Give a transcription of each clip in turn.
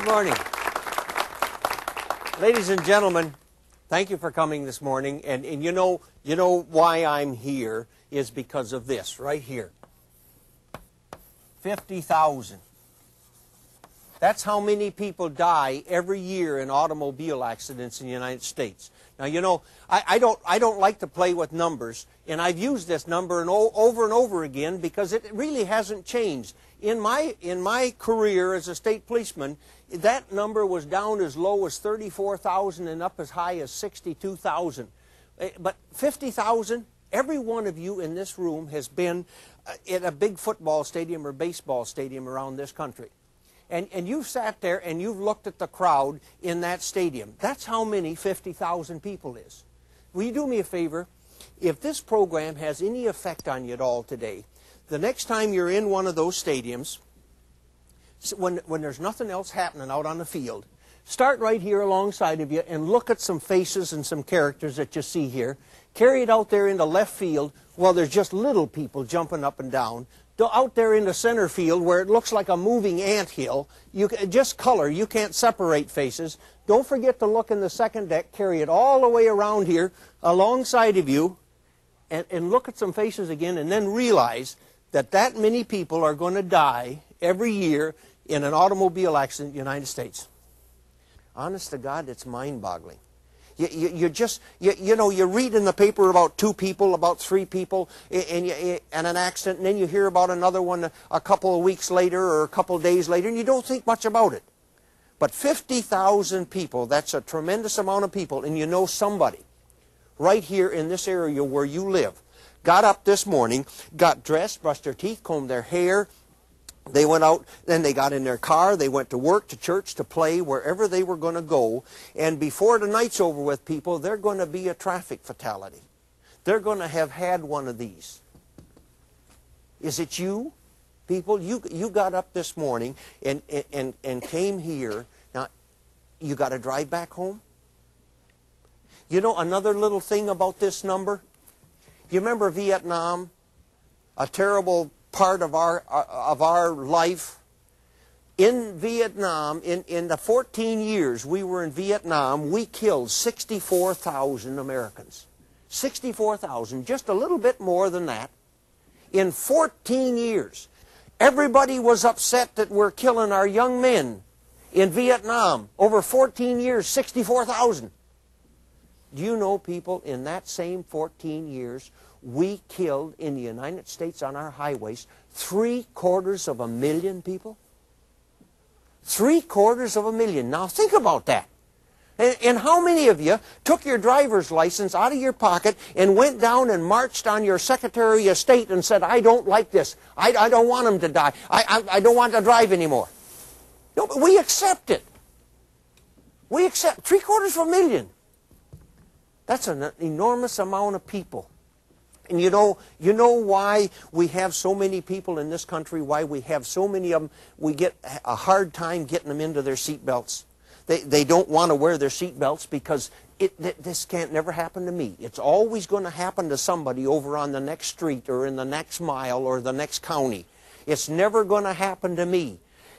Good morning. Ladies and gentlemen, thank you for coming this morning. And, and you know, you know why I'm here is because of this right here. 50,000. That's how many people die every year in automobile accidents in the United States. Now, you know, I, I, don't, I don't like to play with numbers, and I've used this number and over and over again because it really hasn't changed. In my, in my career as a state policeman, that number was down as low as 34,000 and up as high as 62,000. Eh, But 50,000, every one of you in this room has been uh, at a big football stadium or baseball stadium around this country and, and you've sat there and you've looked at the crowd in that stadium. That's how many 50,000 people is. Will you do me a favor? If this program has any effect on you at all today, the next time you're in one of those stadiums, when, when there's nothing else happening out on the field, start right here alongside of you and look at some faces and some characters that you see here. Carry it out there in the left field while there's just little people jumping up and down. Out there in the center field where it looks like a moving ant hill, you just color. You can't separate faces. Don't forget to look in the second deck. Carry it all the way around here alongside of you and, and look at some faces again and then realize that that many people are going to die every year in an automobile accident in the United States. Honest to God, it's mind-boggling. You, you, you just, you, you know, you read in the paper about two people, about three people, and, and an accident, and then you hear about another one a, a couple of weeks later or a couple of days later, and you don't think much about it. But 50,000 people, that's a tremendous amount of people, and you know somebody right here in this area where you live got up this morning, got dressed, brushed their teeth, combed their hair. They went out, then they got in their car, they went to work, to church, to play, wherever they were going to go. And before the night's over with, people, they're going to be a traffic fatality. They're going to have had one of these. Is it you? People, you, you got up this morning and, and, and came here. Now, you got to drive back home? You know another little thing about this number? You remember Vietnam? A terrible part of our, uh, of our life. In Vietnam, in, in the 14 years we were in Vietnam, we killed 64,000 Americans. 64,000, just a little bit more than that. In 14 years, everybody was upset that we're killing our young men in Vietnam. Over 14 years, 64,000. Do you know, people, in that same 14 years, we killed in the United States on our highways three quarters of a million people? Three quarters of a million. Now think about that. And, and how many of you took your driver's license out of your pocket and went down and marched on your Secretary of State and said, I don't like this. I, I don't want him to die. I, I, I don't want to drive anymore. No, but we accept it. We accept three quarters of a million. That's an enormous amount of people. And you know, you know why we have so many people in this country, why we have so many of them, we get a hard time getting them into their seatbelts. They, they don't want to wear their seatbelts because it, th- this can't never happen to me. It's always going to happen to somebody over on the next street or in the next mile or the next county. It's never going to happen to me.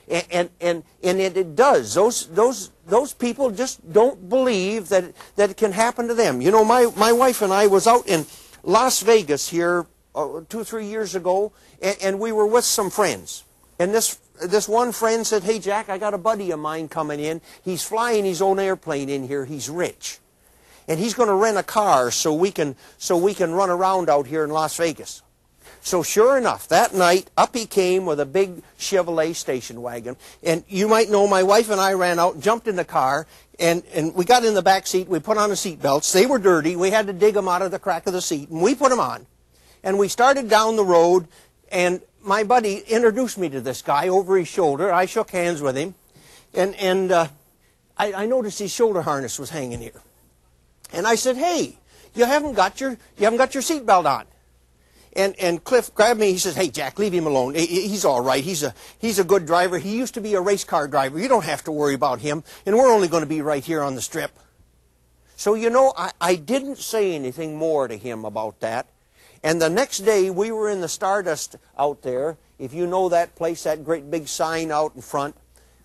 And, and, and, it, it does. Those, those, those people just don't believe that, that it can happen to them. You know, my, my wife and I was out in Las Vegas here uh, two three years ago, and, and we were with some friends. And this, this one friend said, hey, Jack, I got a buddy of mine coming in. He's flying his own airplane in here. He's rich. And he's going to rent a car so we, can, so we can run around out here in Las Vegas. So sure enough, that night, up he came with a big Chevrolet station wagon. And you might know my wife and I ran out jumped in the car, and, and we got in the back seat. We put on the seat belts. They were dirty. We had to dig them out of the crack of the seat, and we put them on. And we started down the road, and my buddy introduced me to this guy over his shoulder. I shook hands with him, and, and uh, I, I noticed his shoulder harness was hanging here. And I said, hey, you haven't got your, you haven't got your seatbelt on. And, and Cliff grabbed me. He says, "Hey Jack, leave him alone. He's all right. He's a he's a good driver. He used to be a race car driver. You don't have to worry about him. And we're only going to be right here on the strip." So you know, I, I didn't say anything more to him about that. And the next day, we were in the Stardust out there. If you know that place, that great big sign out in front,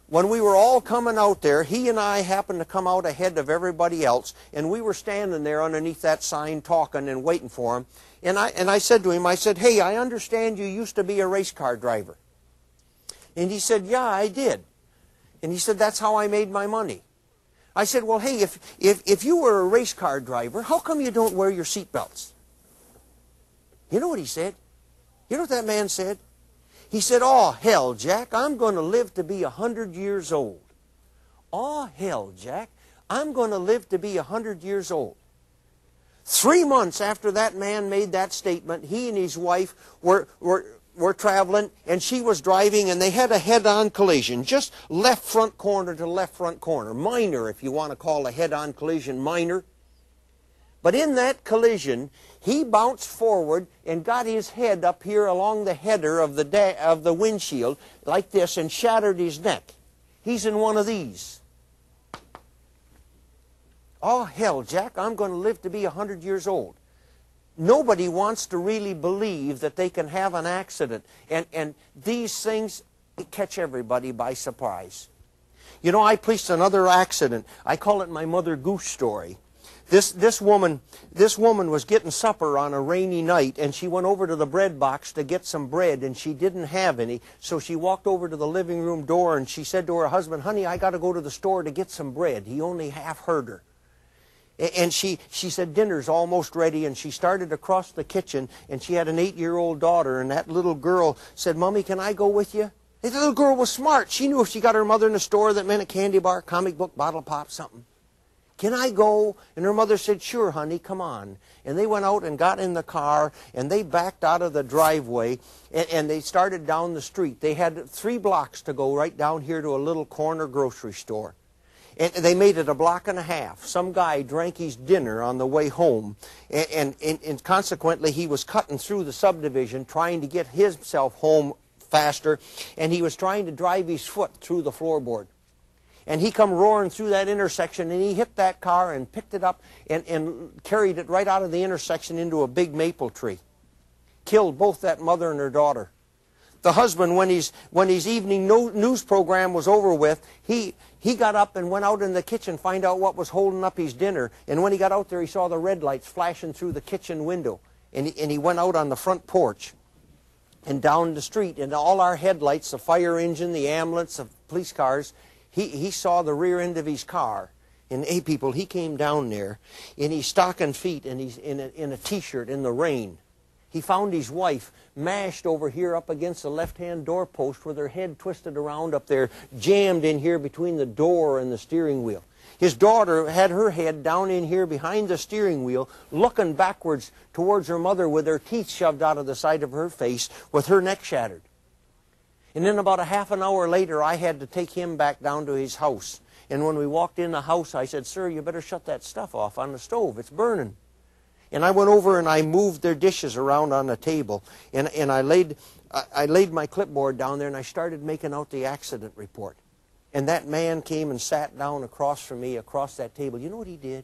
when we were all coming out there, he and I happened to come out ahead of everybody else, and we were standing there underneath that sign talking and waiting for him. And I, and I said to him, I said, hey, I understand you used to be a race car driver. And he said, yeah, I did. And he said, that's how I made my money. I said, well, hey, if, if, if you were a race car driver, how come you don't wear your seatbelts? You know what he said? You know what that man said? He said, Oh, hell, Jack, I'm going to live to be a 100 years old. Oh, hell, Jack, I'm going to live to be a 100 years old. Three months after that man made that statement, he and his wife were, were, were traveling, and she was driving, and they had a head-on collision, just left front corner to left front corner. Minor, if you want to call a head-on collision minor. But in that collision, he bounced forward and got his head up here along the header of the, of the windshield like this and shattered his neck. He's in one of these. Oh, hell, Jack, I'm going to live to be a 100 years old. Nobody wants to really believe that they can have an accident. And, and these things catch everybody by surprise. You know, I preached another accident. I call it my Mother Goose story. This, this, woman, this woman was getting supper on a rainy night, and she went over to the bread box to get some bread, and she didn't have any. So she walked over to the living room door, and she said to her husband, Honey, I got to go to the store to get some bread. He only half heard her. And she, she said, dinner's almost ready. And she started across the kitchen, and she had an eight-year-old daughter. And that little girl said, Mommy, can I go with you? The little girl was smart. She knew if she got her mother in the store, that meant a candy bar, comic book, bottle pop, something. Can I go? And her mother said, Sure, honey, come on. And they went out and got in the car and they backed out of the driveway and, and, they started down the street. They had three blocks to go right down here to a little corner grocery store. And they made it a block and a half. Some guy drank his dinner on the way home, and, and, and consequently, he was cutting through the subdivision trying to get himself home faster, and he was trying to drive his foot through the floorboard and he come roaring through that intersection and he hit that car and picked it up and, and carried it right out of the intersection into a big maple tree. Killed both that mother and her daughter. The husband, when his, when his evening no, news program was over with, he, he got up and went out in the kitchen find out what was holding up his dinner. And when he got out there, he saw the red lights flashing through the kitchen window. And he, and he went out on the front porch and down the street. And all our headlights, the fire engine, the ambulance, the police cars, he, he saw the rear end of his car. And hey, people, he came down there in his stocking feet and he's in a, in a t-shirt in the rain. He found his wife mashed over here up against the left-hand doorpost with her head twisted around up there, jammed in here between the door and the steering wheel. His daughter had her head down in here behind the steering wheel, looking backwards towards her mother with her teeth shoved out of the side of her face, with her neck shattered. And then about a half an hour later, I had to take him back down to his house. And when we walked in the house, I said, Sir, you better shut that stuff off on the stove. It's burning. And I went over and I moved their dishes around on the table. And, and I, laid, I, I laid my clipboard down there and I started making out the accident report. And that man came and sat down across from me, across that table. You know what he did?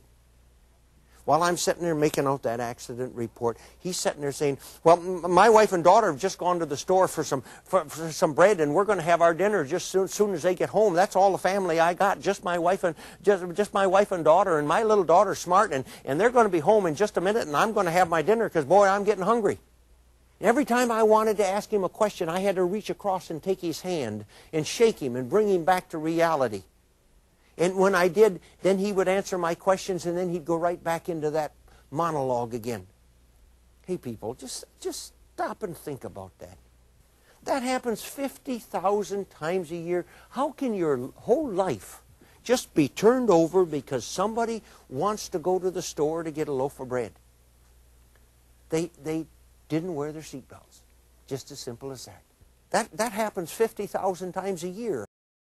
While I'm sitting there making out that accident report, he's sitting there saying, "Well, my wife and daughter have just gone to the store for some for, for some bread, and we're going to have our dinner just soon, soon as they get home. That's all the family I got, just my wife and just just my wife and daughter, and my little daughter's smart, and and they're going to be home in just a minute, and I'm going to have my dinner because boy, I'm getting hungry." Every time I wanted to ask him a question, I had to reach across and take his hand and shake him and bring him back to reality. And when I did, then he would answer my questions and then he'd go right back into that monologue again. Hey, people, just, just stop and think about that. That happens 50,000 times a year. How can your whole life just be turned over because somebody wants to go to the store to get a loaf of bread? They, they didn't wear their seatbelts. Just as simple as that. That, that happens 50,000 times a year.